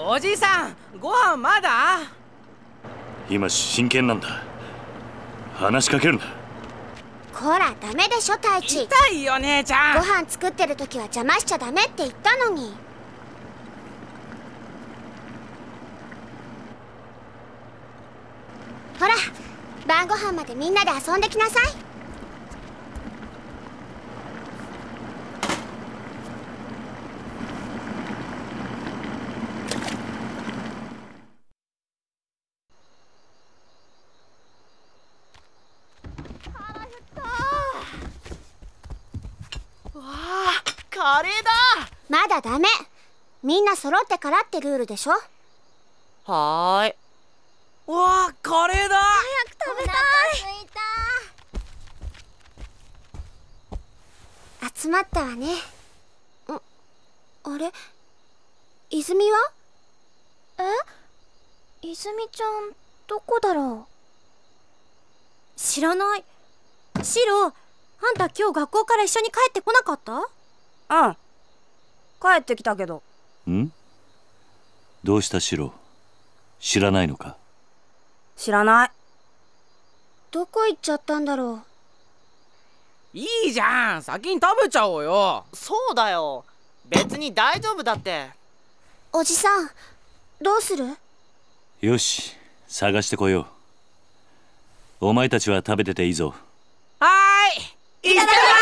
おじいさんご飯まだ？今真剣なんだ。話しかけるな。こらダメでしょ太一。痛いよ姉ちゃん。ご飯作ってる時は邪魔しちゃダメって言ったのに。ほら晩ご飯までみんなで遊んできなさいわあカレーだ。まだダメ。みんな揃ってからってルールでしょ。はーい。わあカレーだ。食べたい集まったわね。ん？あれ？泉は？え？泉ちゃんどこだろう？知らない。シロあんた今日学校から一緒に帰ってこなかった？うん。帰ってきたけど。ん？どうしたシロ？知らないのか？知らない。どこ行っちゃったんだろいいじゃん。先に食べちゃおうよ。そうだよ。別に大丈夫だって。うおじさんどうする？よし。探してこよう。お前たちは食べてていいぞ。はーい。いただきます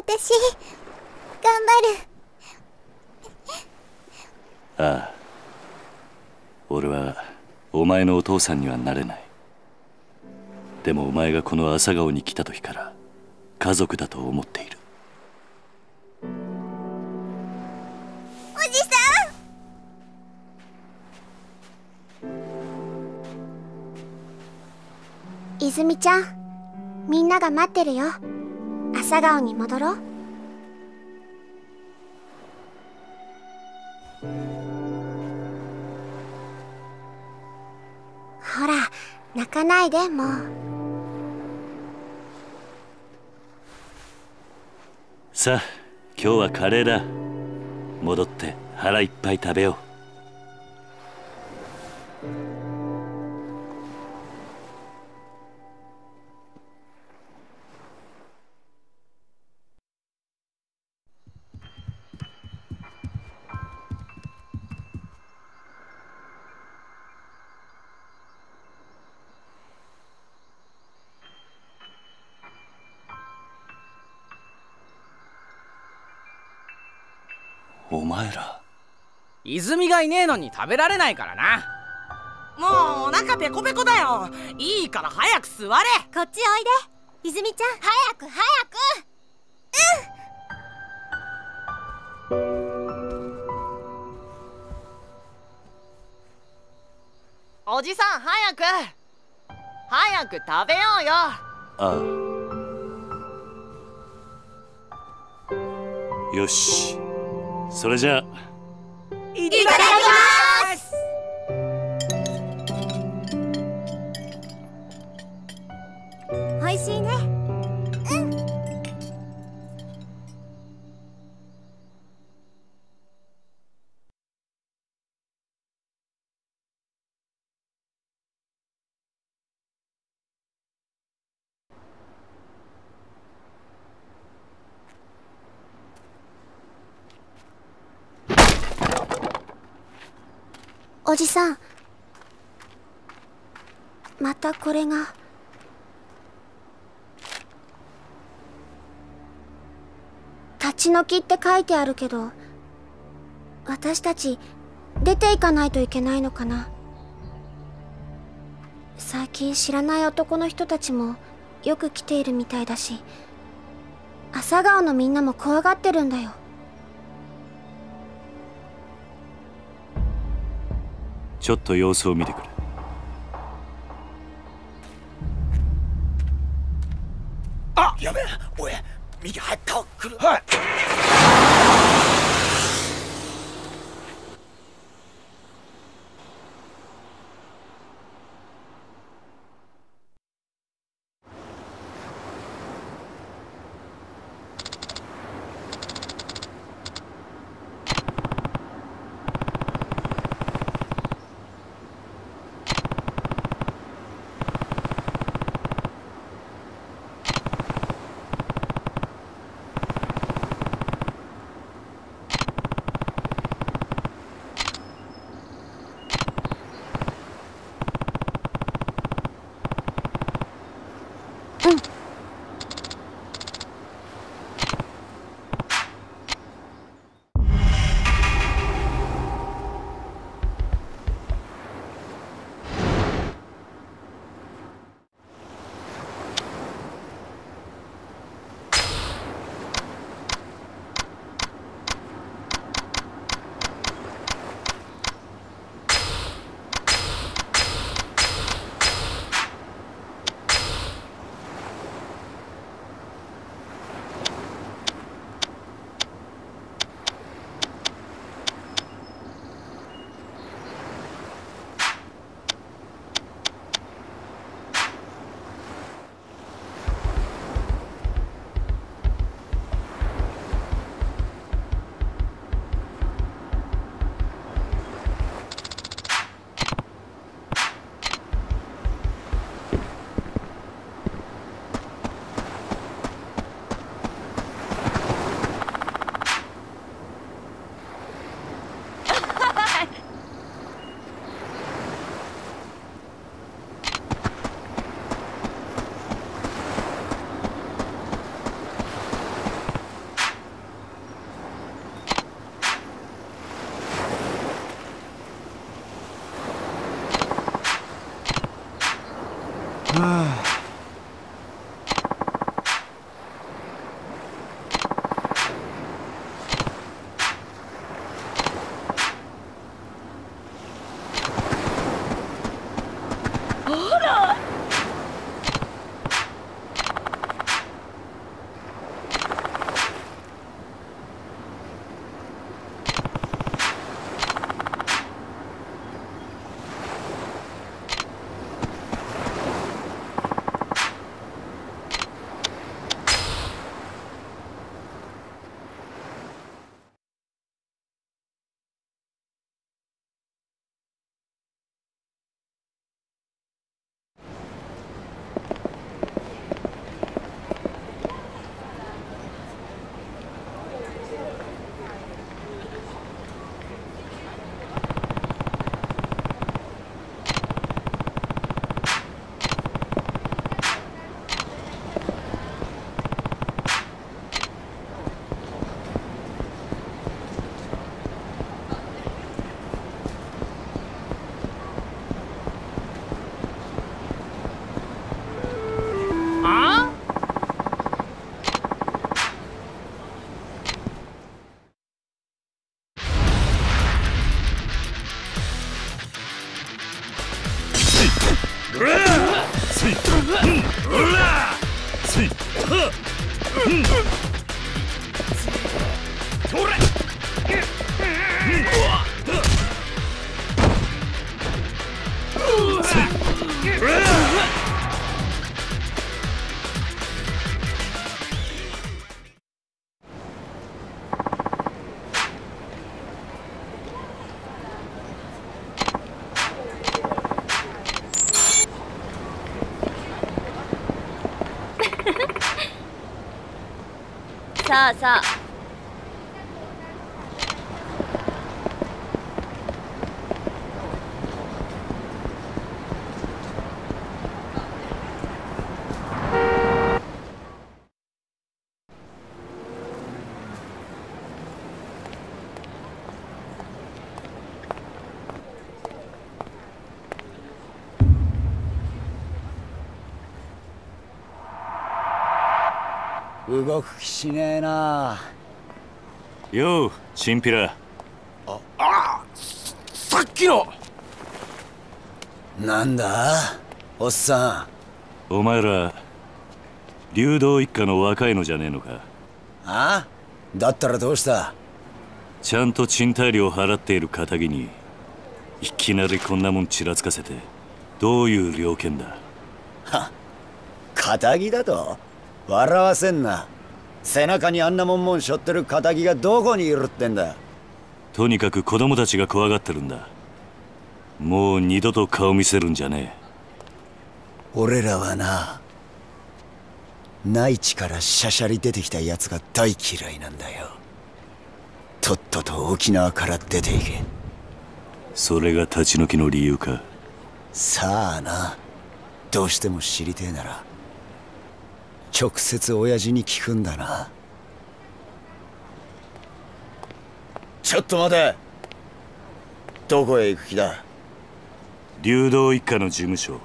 私頑張る。ああ。俺はお前のお父さんにはなれない。でもお前がこの朝顔に来た時から家族だと思っている。おじさん！泉ちゃんみんなが待ってるよ朝顔に戻ろう。ほら泣かないでもう。さあ今日はカレーだ。戻って腹いっぱい食べよう。前ら。泉がいねえのに食べられないからな。もうお腹ペコペコだよ。いいから早く座れ。こっちおいで。泉ちゃん。早く早く。おじさん早く。早く食べようよ。ああ。よしそれじゃあ。いただきます。おじさん。またこれが。立ち退きって書いてあるけど私たち出ていかないといけないのかな。最近知らない男の人たちもよく来ているみたいだし朝顔のみんなも怖がってるんだよ。ちょっと様子を見てくるあやべえおい右入った。来る。はいさあさあ動く気しねえな。ようチンピラ。さっきの。なんだおっさお前ら流動一家の若いのじゃねえのか。んあだったらどうした？ちゃんと賃貸料払っている仇にいきなりこんなもんちらつかせてどういう了見だ？仇だと？笑わせんな。背中にあんなもんもん背負ってる仇がどこにいるってんだ。とにかく子供たちが怖がってるんだ。もう二度と顔見せるんじゃね俺らはな内地からしゃしゃり出てきた奴が大嫌いなんだよ。とっとと沖縄から出ていけ。えそれが立ち退きの理由か。さあなどうしても知りてえなら直接親父に聞くんだな。ちょっと待て。どこへ行く気だ？流動一家の事務所。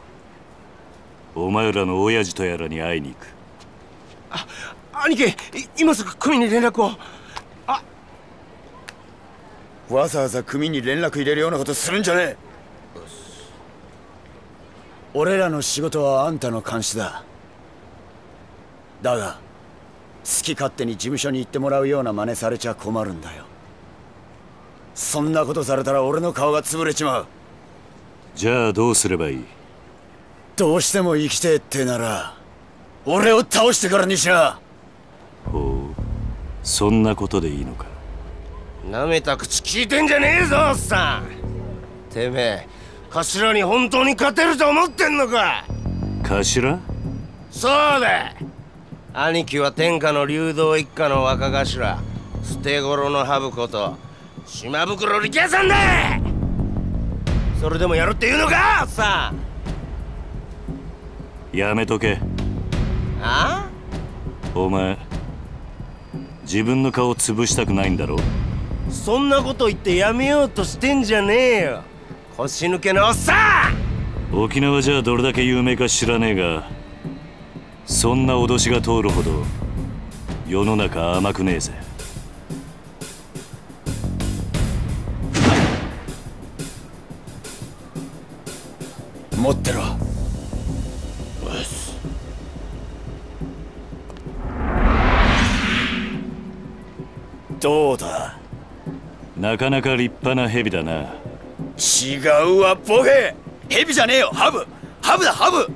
お前らの親父とやらに会いに行く。兄貴い今すぐ組に連絡を。わざわざ組に連絡入れるようなことするんじゃねえ。俺らの仕事はあんたの監視だだが好き勝手に事務所に行ってもらうような真似されちゃ困るんだよ。そんなことされたら俺の顔が潰れちまう。じゃあどうすればいい？どうしても生きてえってなら俺を倒してからにしなほう。そんなことでいいのか？なめた口聞いてんじゃねえぞおっさん。てめえ頭に本当に勝てると思ってんのか。頭？そうだ兄貴は天下の流動一家の若頭捨て頃のハブこと島袋力也さんだ。それでもやるって言うのかさんやめとけ。あ？お前自分の顔潰したくないんだろそんなこと言ってやめようとしてんじゃねえよ。腰抜けのおっさん。沖縄じゃどれだけ有名か知らねえがそんな脅しが通るほど世の中甘くねえぜ。持ってろ。どうだ？なかなか立派な蛇だな。違うわボケ。ヘビじゃねえよハブ。ハブだハブ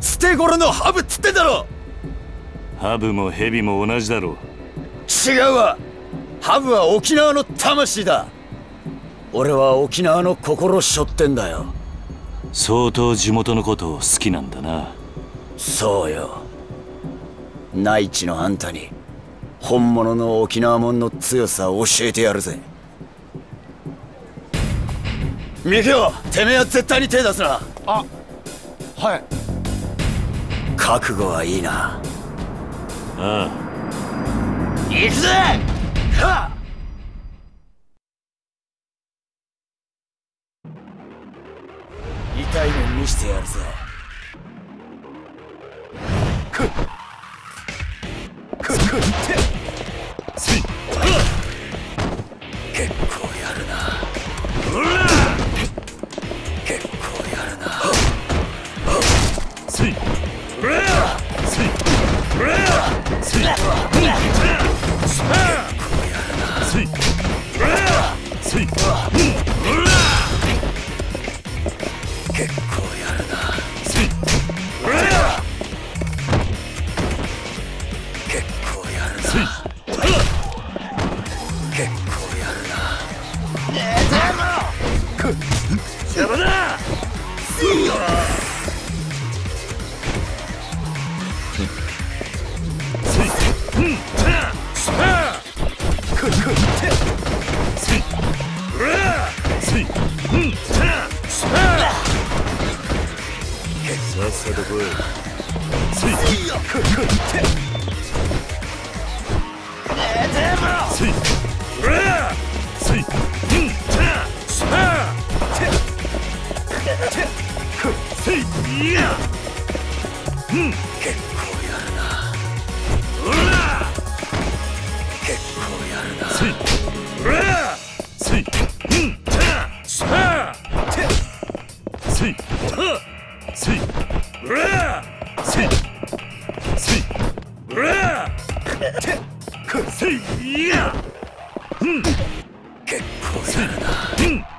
捨て頃のハブっつってんだろ！ハブも蛇も同じだろ違うわ！ハブは沖縄の魂だ！俺は沖縄の心背負ってんだよ！相当地元のことを好きなんだな。そうよ。内地のあんたに本物の沖縄もんの強さを教えてやるぜ。ミキオてめえは絶対に手出すな！はい覚悟はいいな。あ行くぜ！はっ！痛い目見してやるぜ。See. 結構やるな結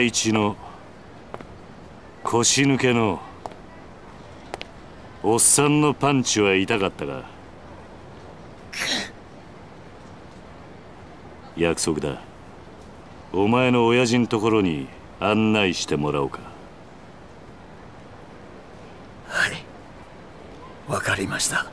内地の腰抜けのおっさんのパンチは痛かったか？約束だ。お前の親父のところに案内してもらおうか。はいわかりました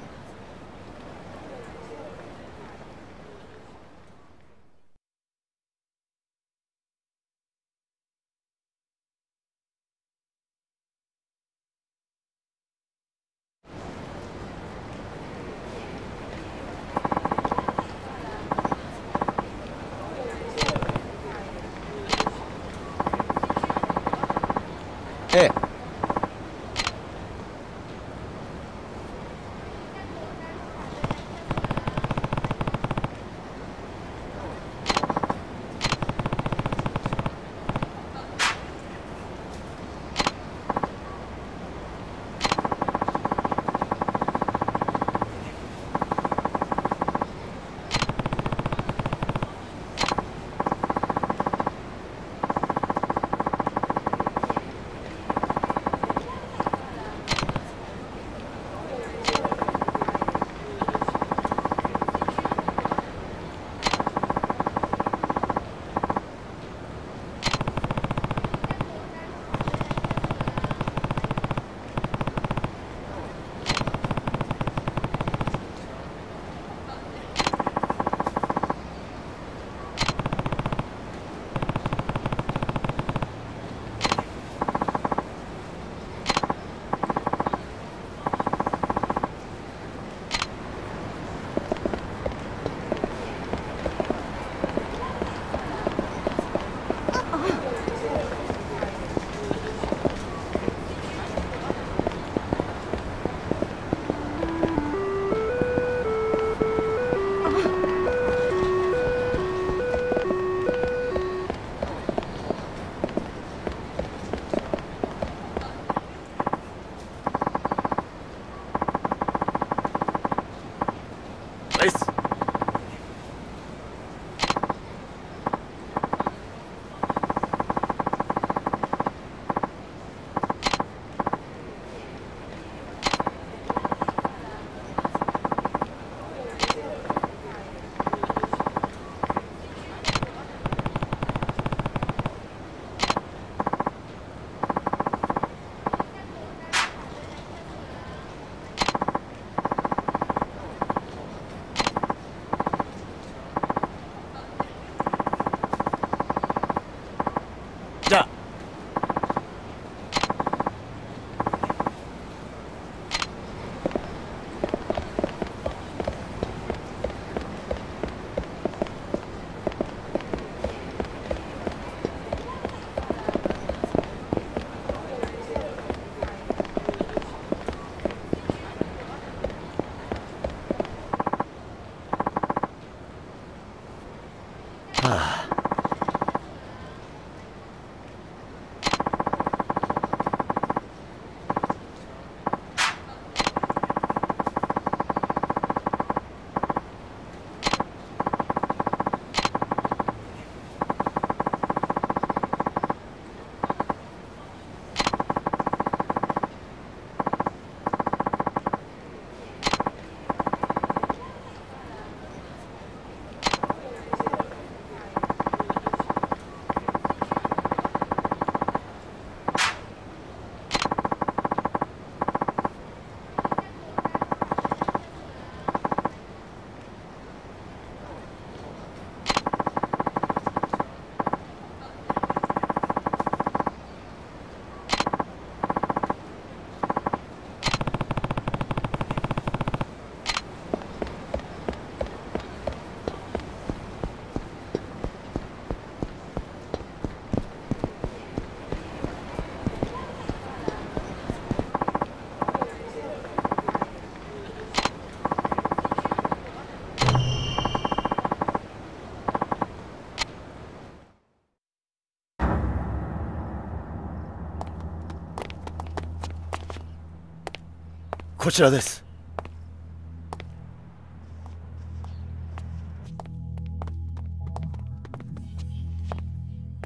こちらです。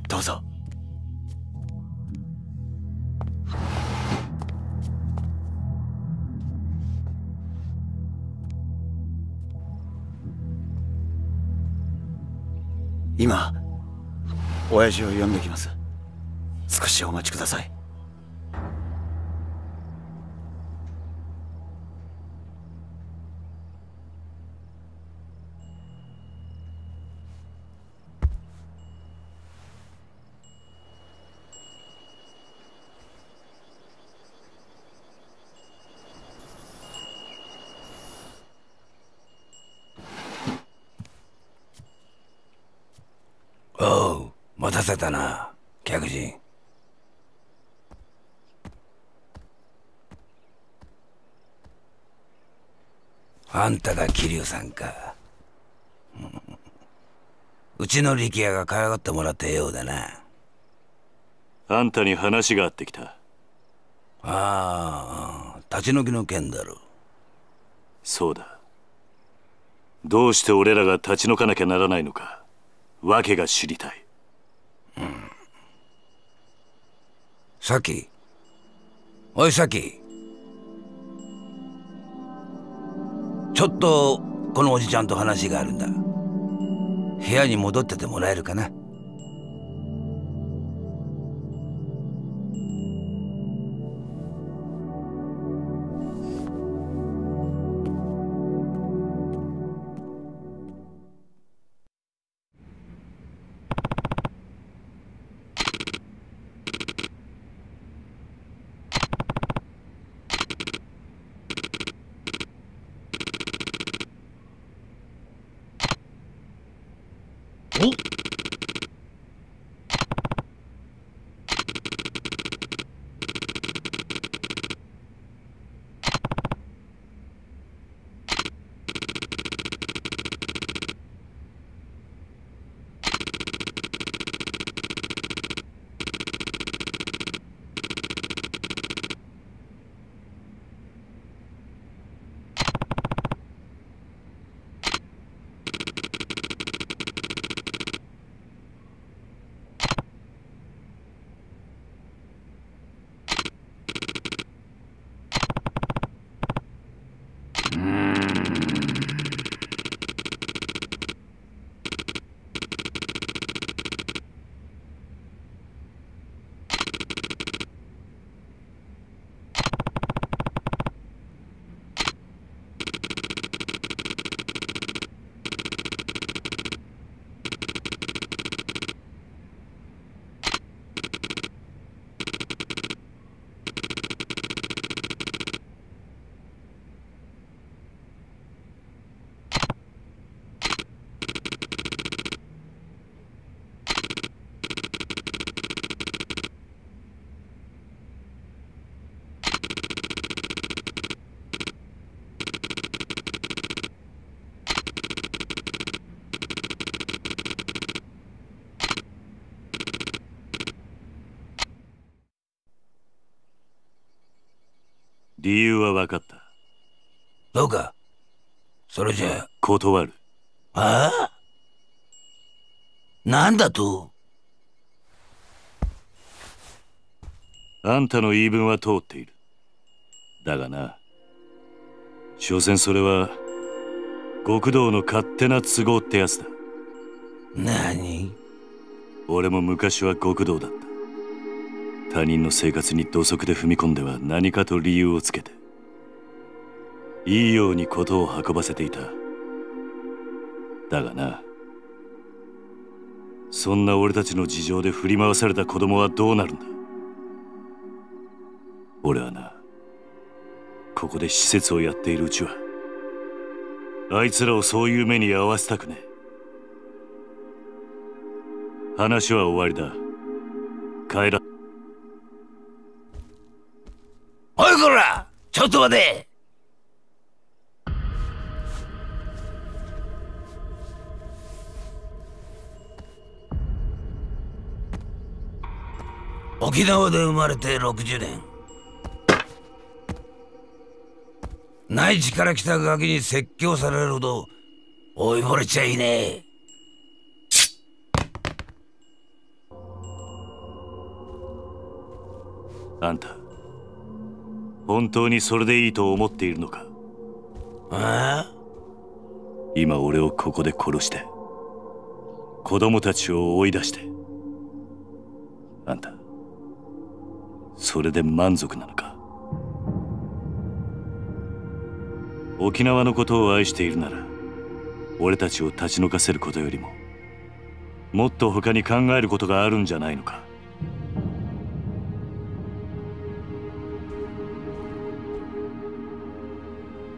どうぞ。今親父を呼んできます。少しお待ちくださいおう待たせたな客人。あんたが桐生さんか。うちの力也が可愛がってもらったようだな。あんたに話があってきた。ああ立ち退きの件だろそうだ。どうして俺らが立ち退かなきゃならないのか訳が知りたいさっきおいさっきちょっとこのおじちゃんと話があるんだ。部屋に戻っててもらえるかな？理由は分かった。どうか。それじゃ断る。ああ？なんだと？あんたの言い分は通っている。だがな所詮それは極道の勝手な都合ってやつだ。何？俺も昔は極道だった他人の生活に土足で踏み込んでは何かと理由をつけていいように事を運ばせていた。だがなそんな俺たちの事情で振り回された子供はどうなるんだ？俺はなここで施設をやっているうちはあいつらをそういう目に遭わせたくね話は終わりだ。帰らおいこらちょっと待て。沖縄で生まれて60年。内地から来たガキに説教されるほど追い惚れちゃいねえ。あんた。本当にそれでいいと思っているのか？ああ今俺をここで殺して子供たちを追い出して。あんたそれで満足なのか？沖縄のことを愛しているなら俺たちを立ち退かせることよりももっと他に考えることがあるんじゃないのか？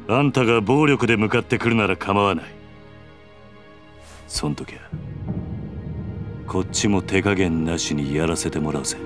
あんたが暴力で向かってくるなら構わない。そん時はこっちも手加減なしにやらせてもらうぜ。